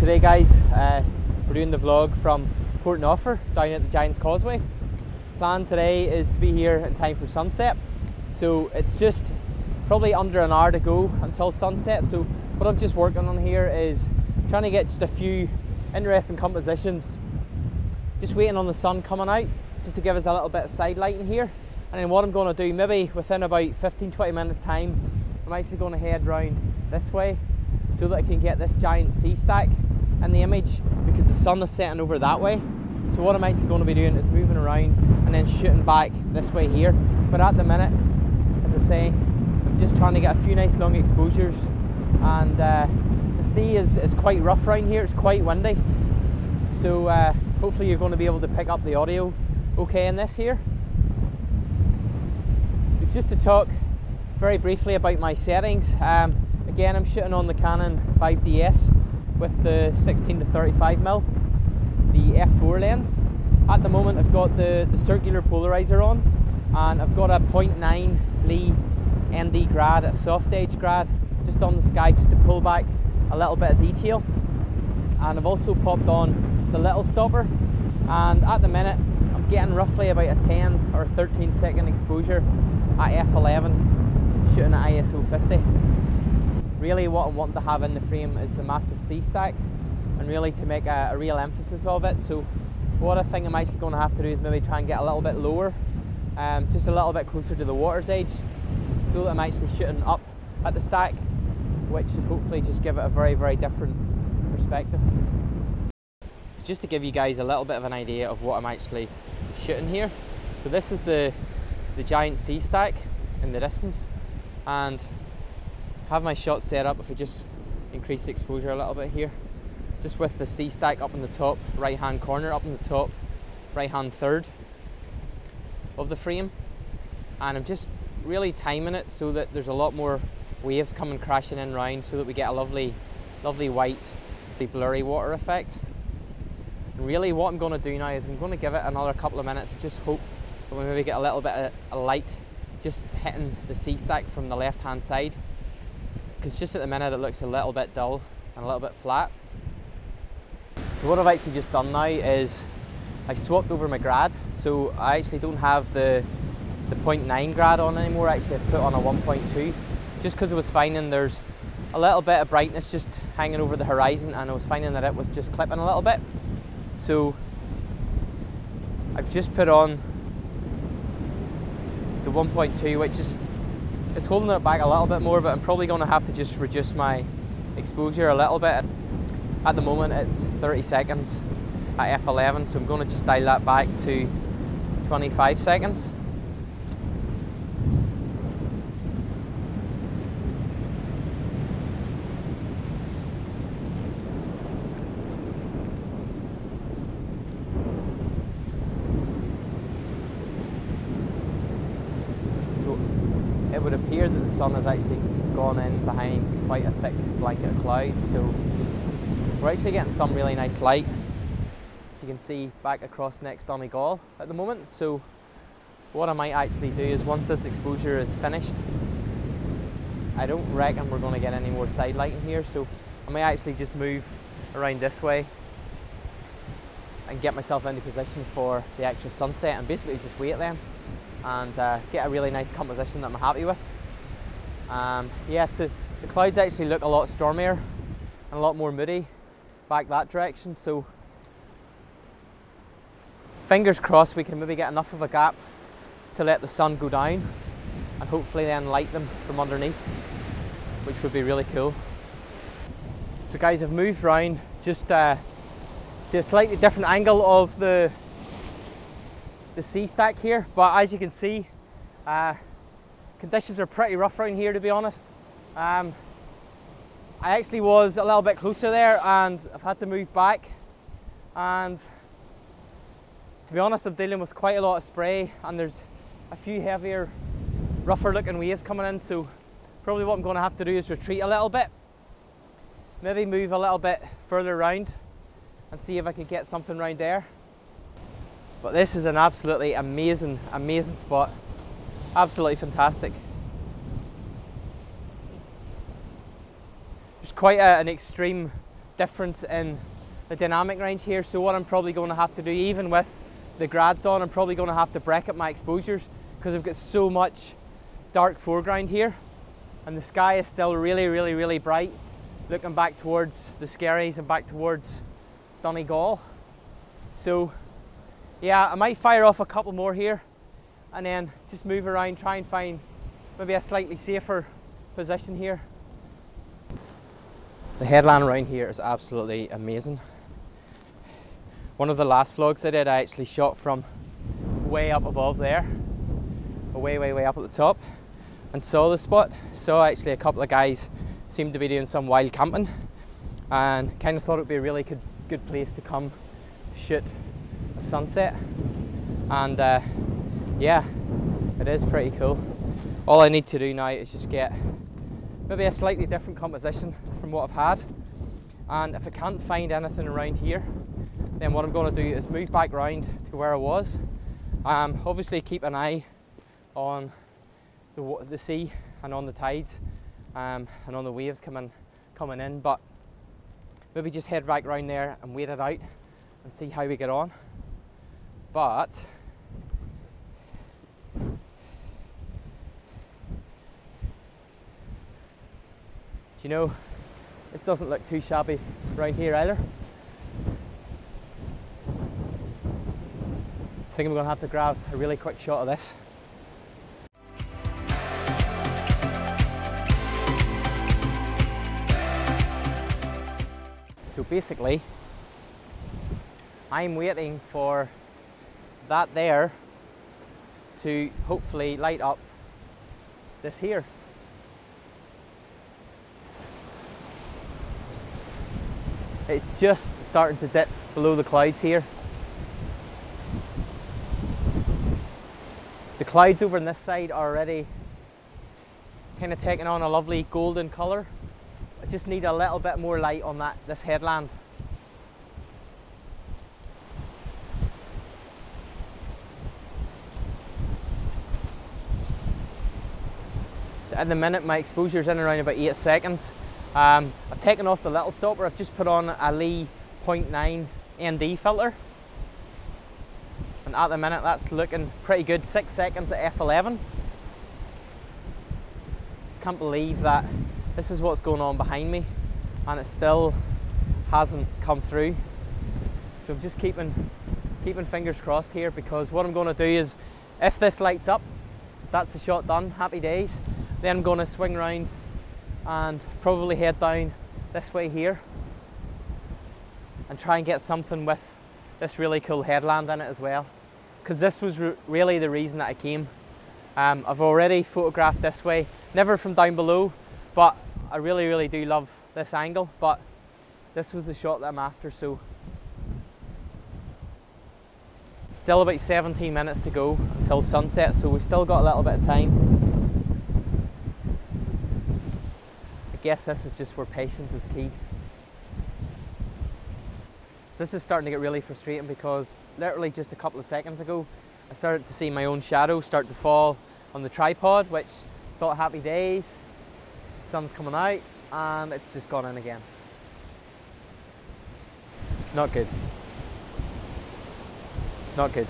today guys, uh, we're doing the vlog from Portnoffer down at the Giants Causeway. Plan today is to be here in time for sunset. So it's just probably under an hour to go until sunset. So what I'm just working on here is trying to get just a few interesting compositions. Just waiting on the sun coming out, just to give us a little bit of side lighting here. And then what I'm going to do, maybe within about 15-20 minutes time, I'm actually going to head round this way so that I can get this giant sea stack in the image because the sun is setting over that way. So what I'm actually going to be doing is moving around and then shooting back this way here. But at the minute, as I say, I'm just trying to get a few nice long exposures and uh, the sea is, is quite rough around here, it's quite windy. So uh, hopefully you're going to be able to pick up the audio okay in this here. So just to talk very briefly about my settings. Um, again, I'm shooting on the Canon 5DS with the 16 to 35 mm, the f4 lens. At the moment, I've got the, the circular polarizer on, and I've got a 0.9 Lee ND grad, a soft edge grad, just on the sky, just to pull back a little bit of detail. And I've also popped on the little stopper, and at the minute, I'm getting roughly about a 10 or 13 second exposure at f11, shooting at ISO 50 really what I want to have in the frame is the massive sea stack and really to make a, a, real emphasis of it. So what I think I'm actually going to have to do is maybe try and get a little bit lower, um, just a little bit closer to the water's edge so that I'm actually shooting up at the stack, which should hopefully just give it a very, very different perspective. So just to give you guys a little bit of an idea of what I'm actually shooting here. So this is the, the giant sea stack in the distance and have my shot set up if I just increase the exposure a little bit here. Just with the sea stack up in the top right hand corner, up in the top right hand third of the frame. And I'm just really timing it so that there's a lot more waves coming crashing in round so that we get a lovely, lovely white, blurry water effect. And really what I'm going to do now is I'm going to give it another couple of minutes, just hope that we maybe get a little bit of light just hitting the sea stack from the left hand side because just at the minute it looks a little bit dull and a little bit flat. So what I've actually just done now is I swapped over my grad, so I actually don't have the the 0.9 grad on anymore, actually I've put on a 1.2, just because I was finding there's a little bit of brightness just hanging over the horizon and I was finding that it was just clipping a little bit. So I've just put on the 1.2, which is it's holding it back a little bit more, but I'm probably going to have to just reduce my exposure a little bit. At the moment, it's 30 seconds at f11, so I'm going to just dial that back to 25 seconds. it would appear that the sun has actually gone in behind quite a thick blanket of clouds so we're actually getting some really nice light. You can see back across next Donegal at the moment. So what I might actually do is once this exposure is finished I don't reckon we're going to get any more side lighting here. So I may actually just move around this way and get myself into position for the actual sunset and basically just wait then and uh, get a really nice composition that I'm happy with. Um, yeah, so the clouds actually look a lot stormier and a lot more moody back that direction, so fingers crossed we can maybe get enough of a gap to let the sun go down and hopefully then light them from underneath, which would be really cool. So guys, I've moved around just uh, to a slightly different angle of the the sea stack here, but as you can see, uh, conditions are pretty rough around here to be honest. Um, I actually was a little bit closer there and I've had to move back and to be honest I'm dealing with quite a lot of spray and there's a few heavier rougher looking waves coming in so probably what I'm going to have to do is retreat a little bit maybe move a little bit further around and see if I can get something around there but this is an absolutely amazing, amazing spot. Absolutely fantastic. There's quite a, an extreme difference in the dynamic range here. So what I'm probably going to have to do, even with the grads on, I'm probably going to have to bracket my exposures because I've got so much dark foreground here and the sky is still really, really, really bright looking back towards the Skerries and back towards Donegal. So yeah, I might fire off a couple more here and then just move around, try and find maybe a slightly safer position here. The headland around here is absolutely amazing. One of the last vlogs I did, I actually shot from way up above there, way, way, way up at the top, and saw the spot. Saw actually a couple of guys seemed to be doing some wild camping, and kind of thought it would be a really good, good place to come to shoot a sunset. And uh, yeah, it is pretty cool. All I need to do now is just get maybe a slightly different composition from what I've had. And if I can't find anything around here, then what I'm going to do is move back round to where I was. Um, obviously keep an eye on the, the sea and on the tides um, and on the waves coming, coming in, but maybe just head right round there and wait it out and see how we get on. But you know, this doesn't look too shabby right here either. I think I'm gonna have to grab a really quick shot of this. So basically, I'm waiting for that there to hopefully light up this here. It's just starting to dip below the clouds here. The clouds over on this side are already kind of taking on a lovely golden colour. I just need a little bit more light on that this headland. So at the minute my exposure is in around about 8 seconds. Um, I've taken off the little stopper, I've just put on a Lee 0.9 ND filter. And at the minute that's looking pretty good, six seconds at f11. Just can't believe that this is what's going on behind me and it still hasn't come through. So I'm just keeping, keeping fingers crossed here because what I'm gonna do is if this lights up, that's the shot done, happy days. Then I'm gonna swing around and probably head down this way here and try and get something with this really cool headland in it as well because this was re really the reason that I came. Um, I've already photographed this way, never from down below, but I really, really do love this angle, but this was the shot that I'm after, so still about 17 minutes to go until sunset, so we've still got a little bit of time. Guess this is just where patience is key. So this is starting to get really frustrating because literally just a couple of seconds ago, I started to see my own shadow start to fall on the tripod, which thought happy days, sun's coming out, and it's just gone in again. Not good. Not good.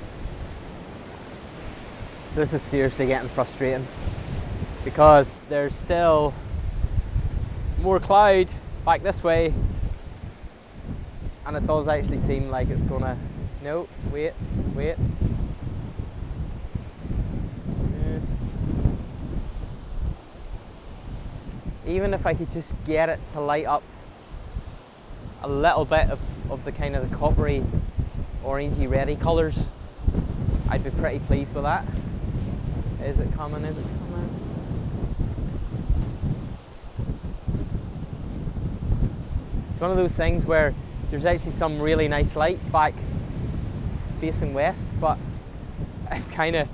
So this is seriously getting frustrating because there's still more cloud back this way. And it does actually seem like it's gonna no wait wait. Even if I could just get it to light up a little bit of, of the kind of the coppery orangey reddy colours I'd be pretty pleased with that. Is it coming? Is it coming It's one of those things where there's actually some really nice light back facing west, but I'm kind of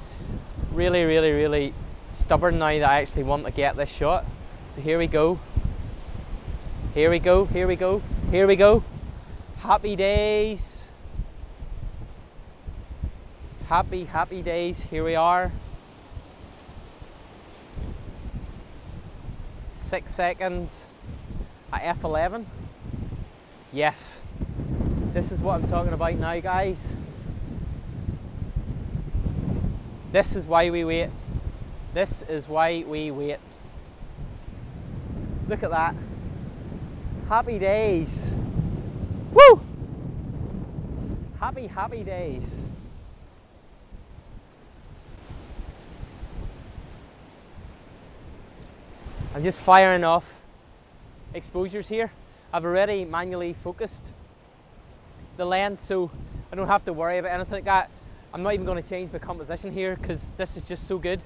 really, really, really stubborn now that I actually want to get this shot. So here we go. Here we go, here we go, here we go. Happy days. Happy, happy days. Here we are. Six seconds at F11 Yes, this is what I'm talking about now, guys. This is why we wait. This is why we wait. Look at that. Happy days. Woo! Happy, happy days. I'm just firing off exposures here. I've already manually focused the lens so I don't have to worry about anything like that. I'm not even going to change my composition here because this is just so good.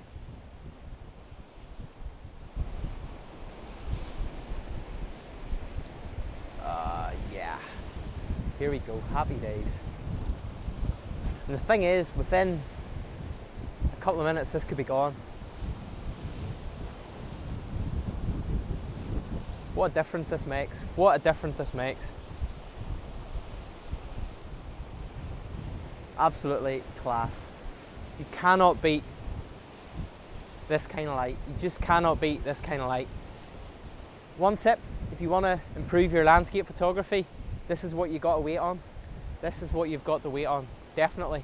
Uh, yeah, here we go, happy days. And the thing is, within a couple of minutes this could be gone. What a difference this makes. What a difference this makes. Absolutely class. You cannot beat this kind of light. You just cannot beat this kind of light. One tip, if you want to improve your landscape photography, this is what you got to wait on. This is what you've got to wait on, definitely.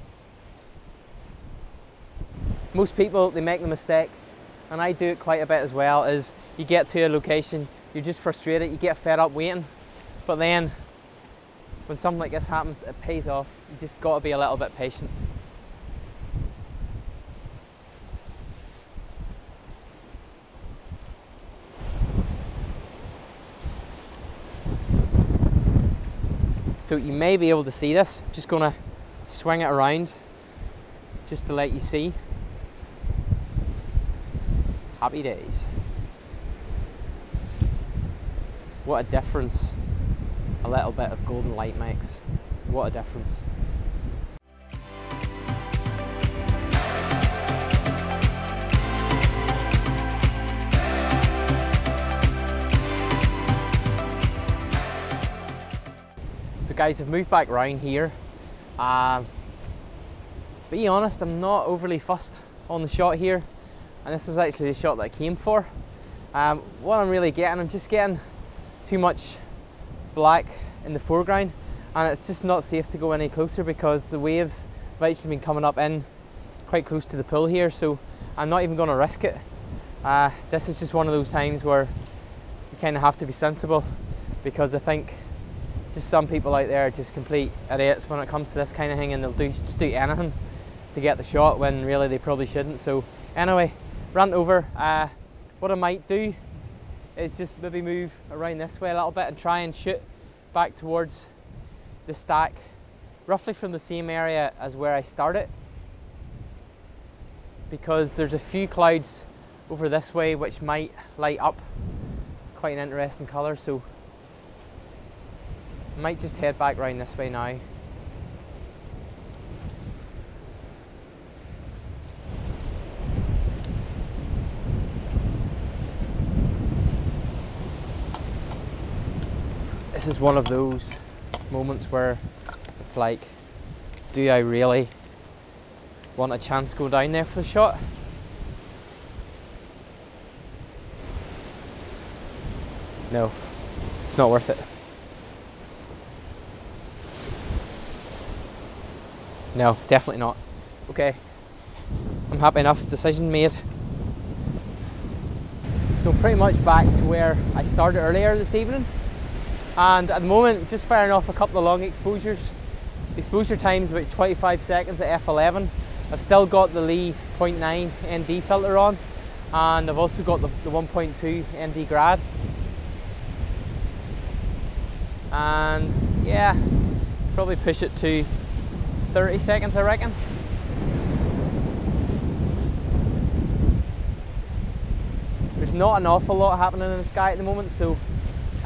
Most people, they make the mistake, and I do it quite a bit as well, is you get to a location, you're just frustrated, you get fed up waiting. But then when something like this happens, it pays off. You just got to be a little bit patient. So you may be able to see this. I'm just gonna swing it around just to let you see. Happy days. What a difference a little bit of golden light makes. What a difference. So guys, I've moved back around here. Um, to be honest, I'm not overly fussed on the shot here. And this was actually the shot that I came for. Um, what I'm really getting, I'm just getting too much black in the foreground and it's just not safe to go any closer because the waves have actually been coming up in quite close to the pool here so I'm not even going to risk it. Uh, this is just one of those times where you kind of have to be sensible because I think just some people out there are just complete idiots when it comes to this kind of thing and they'll do just do anything to get the shot when really they probably shouldn't. So anyway, rant over. Uh, what I might do is just maybe move around this way a little bit and try and shoot back towards the stack, roughly from the same area as where I started. Because there's a few clouds over this way which might light up quite an interesting colour, so I might just head back around this way now. This is one of those moments where it's like, do I really want a chance to go down there for the shot? No, it's not worth it. No, definitely not. Okay, I'm happy enough, decision made. So pretty much back to where I started earlier this evening and at the moment just firing off a couple of long exposures. Exposure time is about 25 seconds at f11. I've still got the Lee 0.9 ND filter on and I've also got the, the 1.2 ND grad. And yeah, probably push it to 30 seconds I reckon. There's not an awful lot happening in the sky at the moment so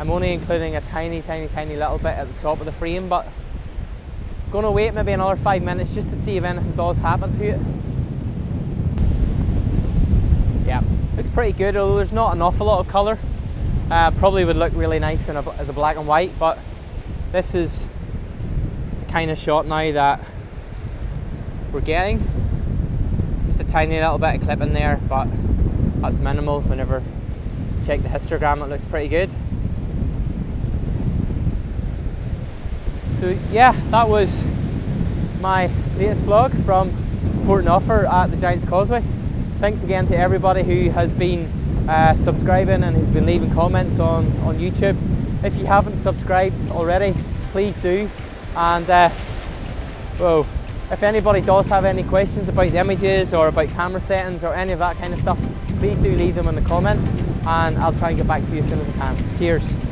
I'm only including a tiny, tiny, tiny little bit at the top of the frame, but gonna wait maybe another five minutes just to see if anything does happen to it. Yeah, looks pretty good, although there's not an awful lot of colour. Uh, probably would look really nice a, as a black and white, but this is the kind of shot now that we're getting. Just a tiny little bit of clip in there, but that's minimal. Whenever check the histogram, it looks pretty good. So yeah, that was my latest vlog from Portnoffer at the Giants Causeway. Thanks again to everybody who has been uh, subscribing and who's been leaving comments on, on YouTube. If you haven't subscribed already, please do. And uh, whoa, if anybody does have any questions about the images or about camera settings or any of that kind of stuff, please do leave them in the comment and I'll try and get back to you as soon as I can. Cheers.